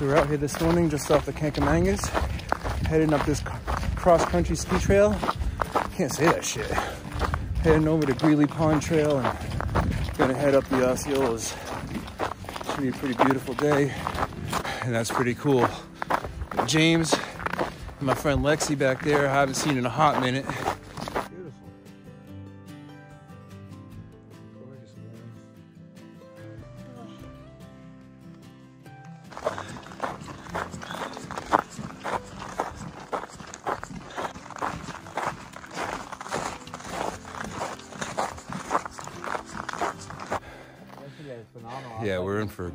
So we're out here this morning just off the Kancamagus, heading up this cross-country ski trail. Can't say that shit. Heading over to Greeley Pond Trail and gonna head up the Osceolas. Should be a pretty beautiful day, and that's pretty cool. James and my friend Lexi back there, I haven't seen in a hot minute.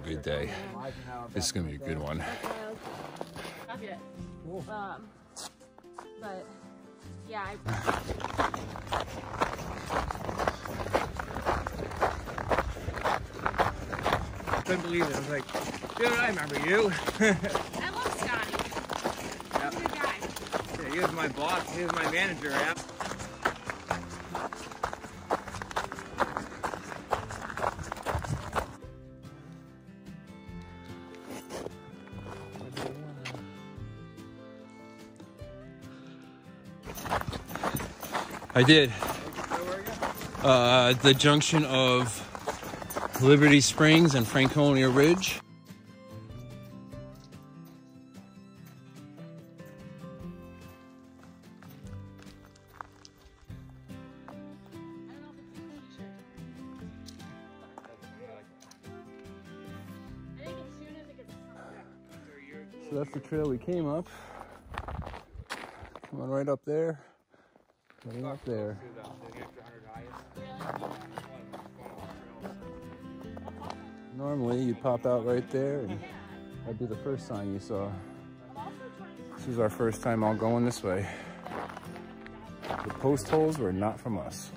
Good day. This is gonna be a good one. Um, but yeah, I, Couldn't believe it. I was like, dude, I remember you. I love Scotty. He's a good guy. Yeah, he was my boss. He was my manager. Yeah. I did. Uh, the junction of Liberty Springs and Franconia Ridge. So that's the trail we came up. Come on right up there. Up there. Normally you'd pop out right there and that'd be the first sign you saw. This is our first time all going this way. The post holes were not from us.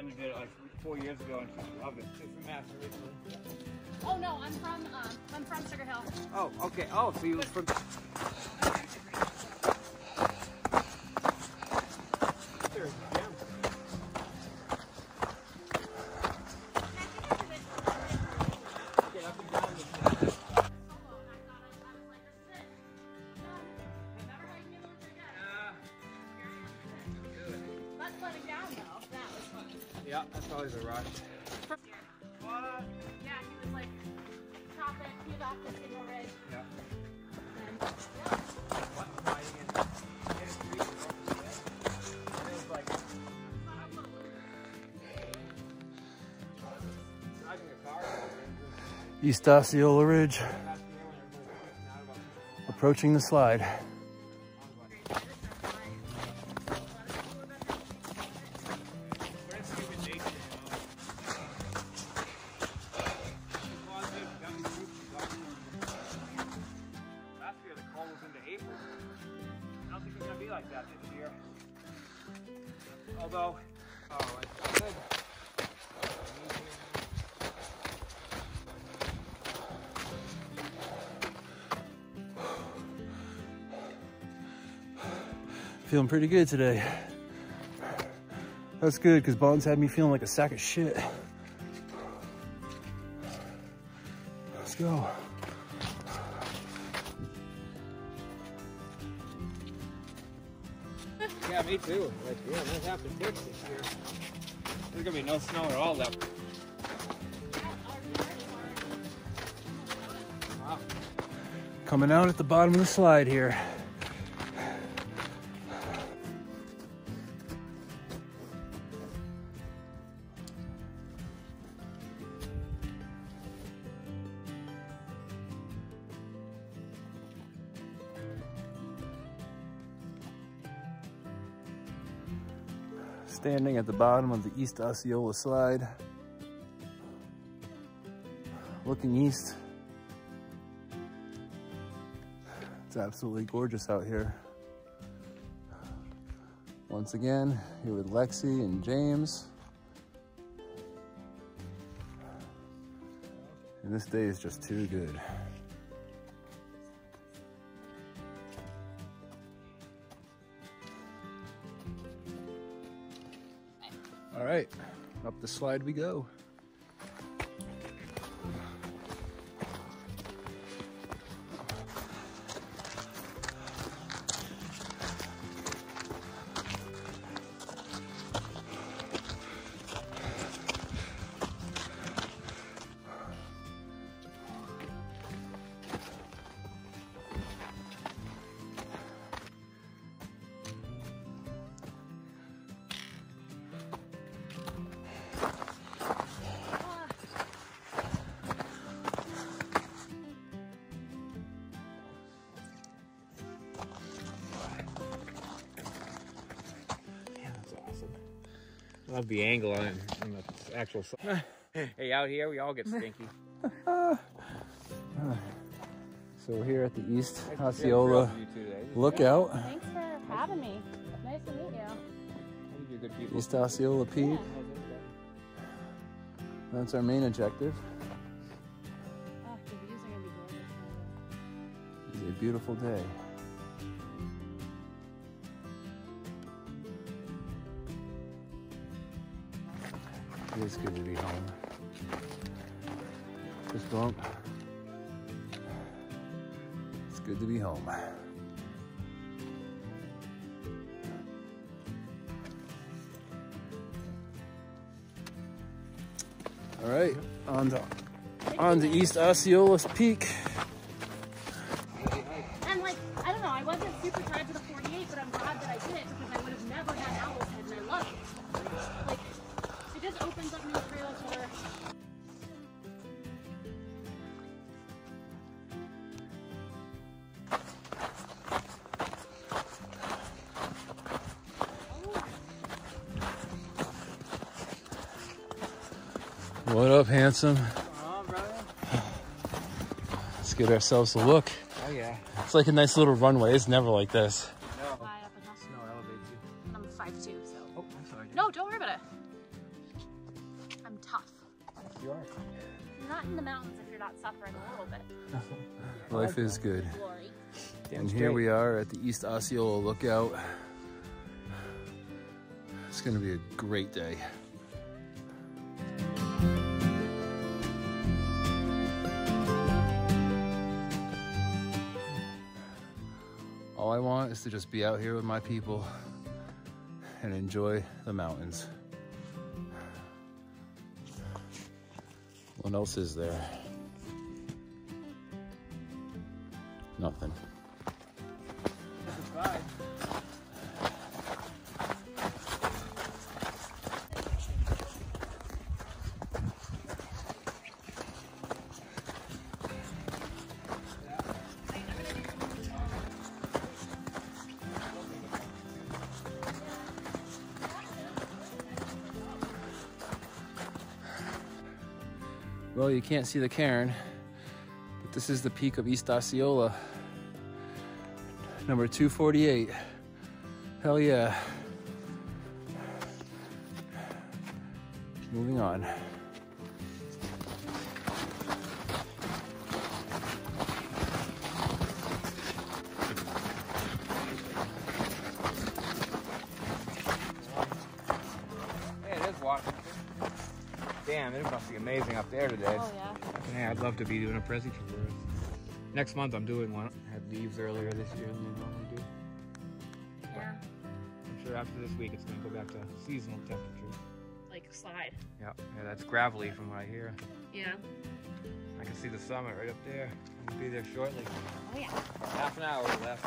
I friend who did it like four years ago and she loved it. She's from Mass originally. Oh no, I'm from um, I'm from Sugar Hill. Oh, okay. Oh, so you were from. Not slowing down though. That was fun. Yeah, that's always a rush. Yeah, he was like chopping. He was off the single rig. Yeah. And What? Fighting it. Hit a tree and Although, oh, I I said. Feeling pretty good today. That's good because Bonds had me feeling like a sack of shit. Let's go. Yeah, me too. Like, yeah, that happened this this year. There's gonna be no snow at all left. Coming out at the bottom of the slide here. Standing at the bottom of the East Osceola slide. Looking east. It's absolutely gorgeous out here. Once again, here with Lexi and James. And this day is just too good. Right, up the slide we go. Love the angle on it, on the actual. s- hey, out here we all get stinky. So we're here at the East Yeah, Osceola thrilled with lookout. Thanks for having me. Nice to meet you. I think you're good people. East Osceola Peak. That's our main objective. Oh, the views are gonna be gorgeous. It's a beautiful day. Is good to be home. This bump. It's good to be home. All right, on to on to East Osceola's Peak. What up, handsome? Oh. Let's get ourselves a look. Oh yeah. It's like a nice little runway. It's never like this. No. Fly up and hustle. Snow elevates you. I'm 5'2, so. Oh, I'm sorry. No, don't worry about it. I'm tough. You are. You're not in the mountains if you're not suffering a little bit. Life is good. Damn And here we are at the East Osceola Lookout. It's gonna be a great day. Want is to just be out here with my people and enjoy the mountains. What else is there? Nothing. Well, you can't see the cairn, but this is the peak of East Osceola. Number 248. Hell yeah. Moving on. Damn, it must be amazing up there today. Oh, yeah. Hey, I'd love to be doing a Presi trip. Next month I'm doing one. I Had leaves earlier this year than they normally do. Yeah. I'm sure after this week it's gonna go back to seasonal temperatures. Like, slide. Yeah, yeah, that's gravelly from what I hear. Yeah. I can see the summit right up there. I'll be there shortly. Oh, yeah. Half an hour left.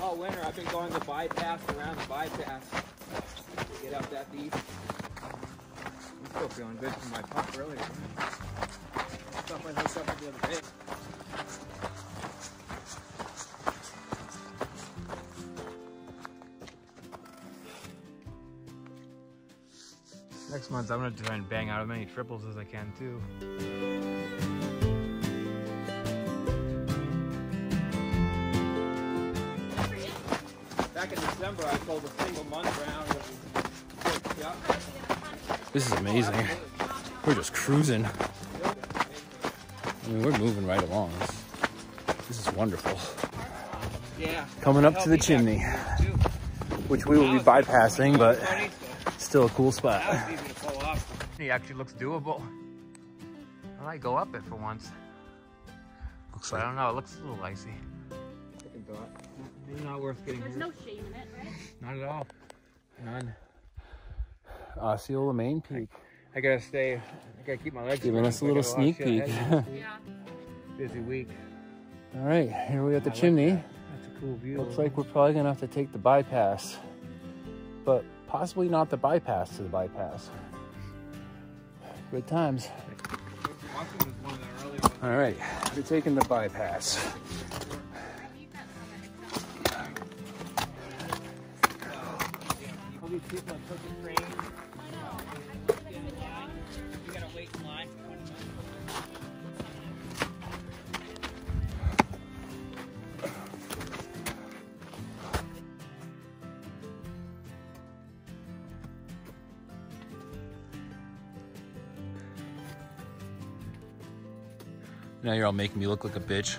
All winter I've been going the bypass around the bypass out that beef. I'm still feeling good from my pop earlier. I thought my hooked up the other day. Next month, I'm gonna try and bang out as many triples as I can too. back in December, I pulled a single month round with, yeah. This is amazing. We're just cruising. I mean, we're moving right along. This, this is wonderful. Yeah. Coming up to the chimney, which we will be bypassing, but still a cool spot. That was easy to pull off. It actually looks doable. I might go up it for once. Looks like. I don't know, it looks a little icy. Second thought. Maybe not worth getting There's hurt. no shame in it, right? Not at all. None. Osceola Main Peak. I gotta stay. I gotta keep my legs. Giving us a little so I got sneak lot peek. Yeah. Busy week. All right, here we at the I like chimney. that. That's a cool view. Looks like we're probably gonna have to take the bypass, but possibly not the bypass to the bypass. Good times. Watson was one of the early ones. All right, we're taking the bypass. All these people that took the train. Now you're all making me look like a bitch.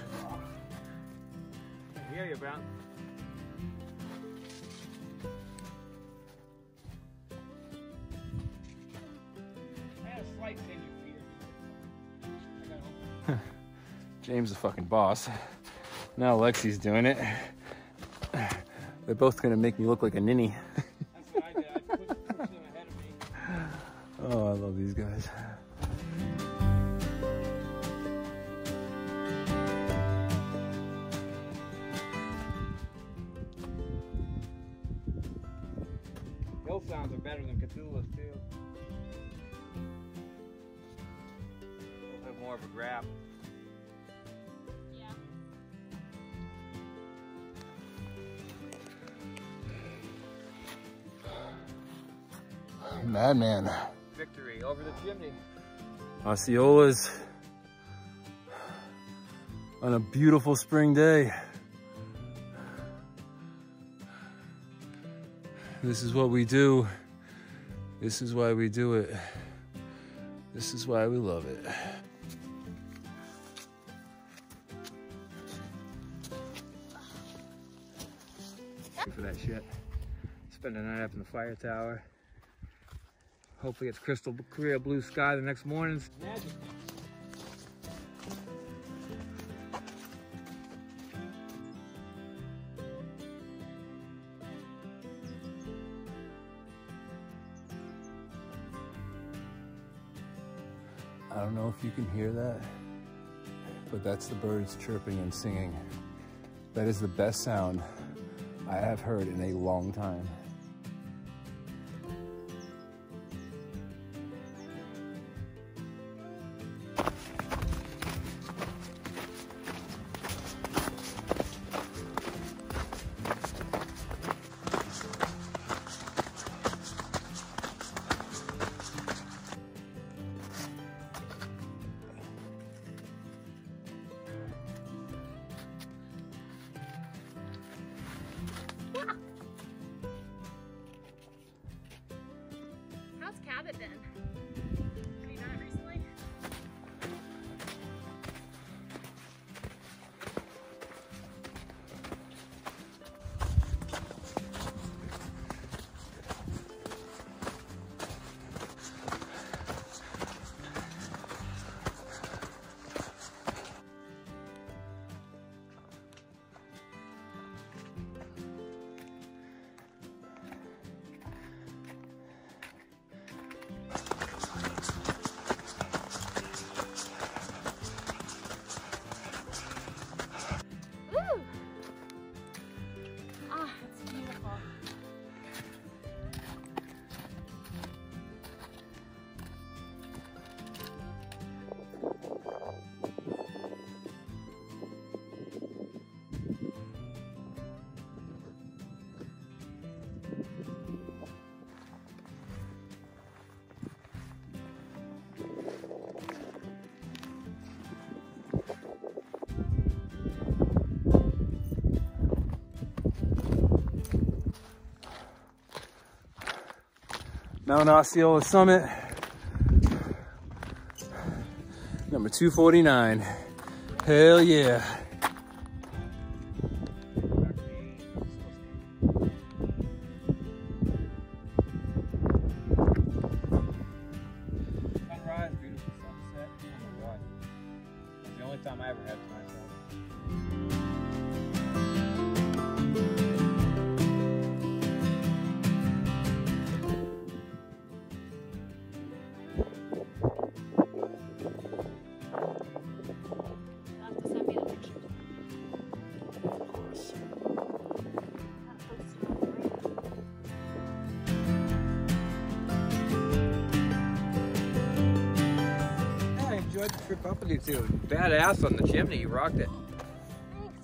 I hear you, Brown. I had a slight thing in your ear. I gotta open James the fucking boss. Now Lexi's doing it. They're both gonna make me look like a ninny. That's what I did. I pushed, pushed ahead of me. Oh, I love these guys. Hillsounds are better than Kahtoola's too. A little bit more of a grab. Yeah. Madman. Victory over the chimney. Osceola's on a beautiful spring day. This is what we do. This is why we do it. This is why we love it. for that shit. Spend the night up in the fire tower. Hopefully it's crystal clear blue sky the next morning. You can hear that, but that's the birds chirping and singing. That is the best sound I have heard in a long time. Mount Osceola Summit. Number 249. Hell yeah. Enjoyed the trip you too. Badass on the chimney, you rocked it.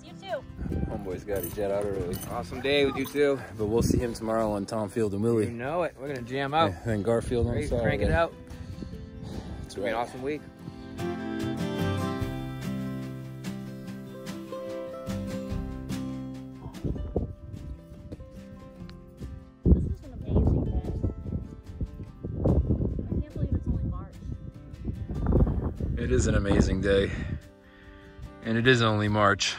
Thanks, you too. Homeboy's got his jet out early. Awesome day with you too. But we'll see him tomorrow on Tom Field and Willey. You know it. We're gonna jam out. And then Garfield on Ready to Saturday. crank it out. That's It's gonna be an awesome week. It is an amazing day. And it is only March.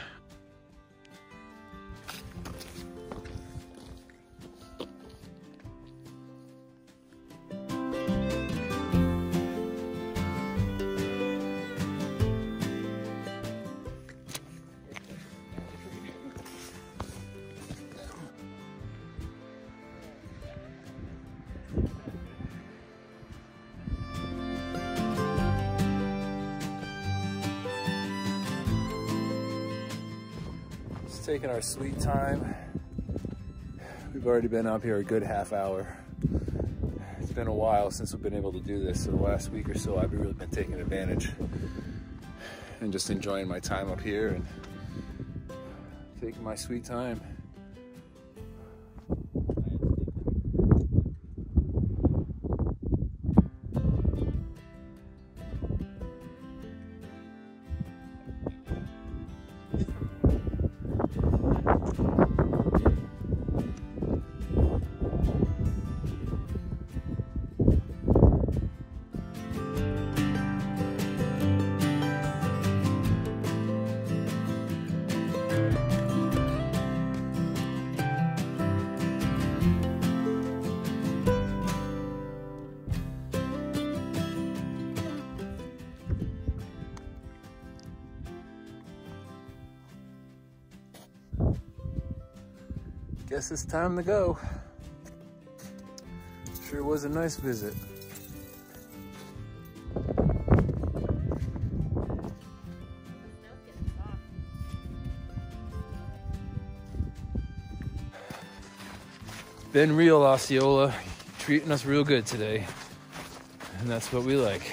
Taking our sweet time. We've already been up here a good half hour. It's been a while since we've been able to do this. So the last week or so, I've really been taking advantage and just enjoying my time up here and taking my sweet time. Guess it's time to go. Sure was a nice visit. Been real, Osceola. Treating us real good today. And that's what we like.